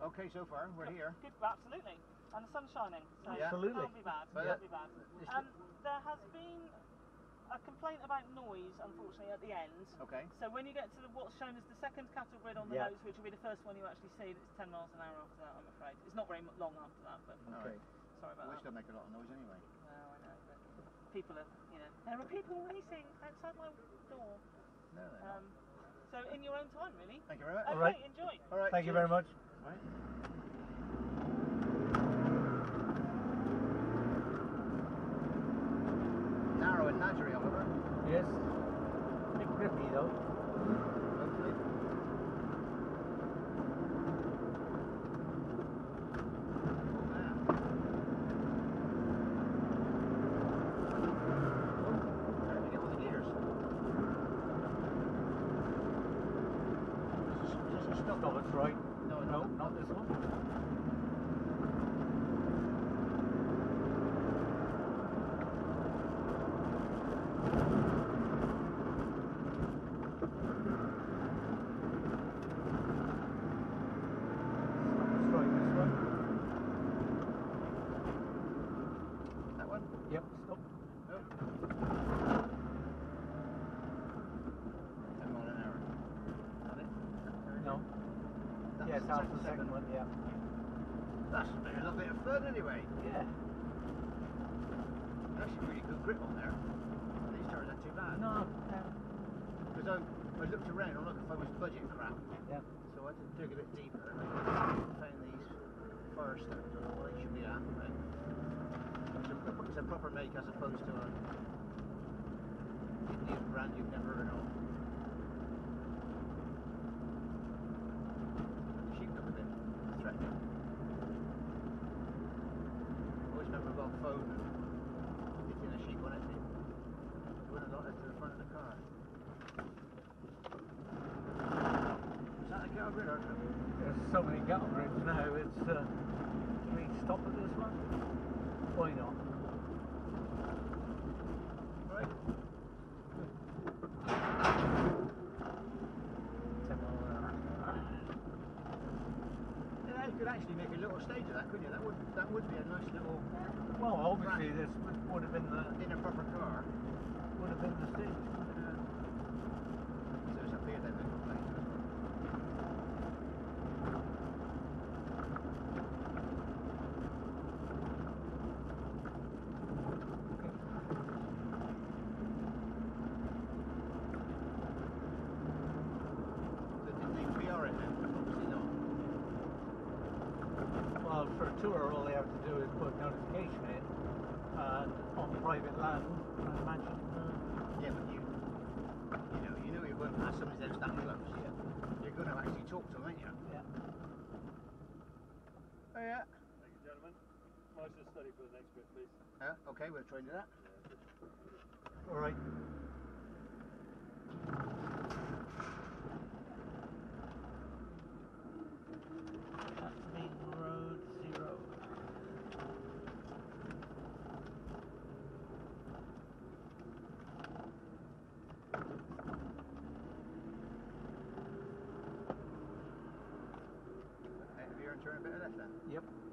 Okay, so far we're Good- here. Good, absolutely. And the sun's shining, so Yeah. Absolutely. can't be bad. But, can't be bad. this- Um, there has been a complaint about noise, unfortunately, at the end. Okay. So when you get to the, what's shown as the second cattle grid on the Yeah. notes, which will be the first one you actually see, it's 10 miles an hour after that, I'm afraid. It's not very long after that, but All Okay. right. sorry about We that. still make a lot of noise anyway. Well, I know, but people are, you know, there are people racing outside my door. No, they're not. Um, so in your own time, really. Thank you very much. Okay, right. enjoy. All right. Thank you very much. Right. Narrow and Nadgery, Oliver. Yes. A Bit grippy though. Hopefully. Man. Starting to the gears. This, is this a stop? No, that's right. No, No, no, not this one? Yep, stop. No. Ten mile an hour. That it? No. That's Yes, second- the second one, yeah. That's been a little bit of fun anyway. Yeah. That's a really good grip on there. These tires aren't too bad. No. Because I, I looked around, I'm looking for my budget crap. Yeah. So I had to dig a bit deeper. and I found these Firestone. I don't know what they should be at, but it's a, it's a proper make as opposed to a Indian brand you've never heard of. The sheep look a bit threatening. Always remember about phone and hitting a sheep on it. When I got it to the front of the car. Is that a cattle grid or There's so many grids now, it's, uh, can we stop at this one? Why not? Right. Ten mile an hour. Yeah, you could actually make a little stage of that, couldn't you? That would that would be a nice little Well, obviously this would have been the, in a proper car. would have been the stage. So it's up here then, the complaint as well. So did they PR it then? Obviously not. Well, for a tour, all they have to do is put notification in, and on private land, I imagine. Uh, Yeah, but you, you know, you know you won't pass somebody's house that close. Yeah. You're going to actually talk to them, aren't you? yeah. Oh yeah. Thank you, gentlemen. License study for the next bit, please. Yeah. Okay, we'll try and do that. All right. A bit of? Yep.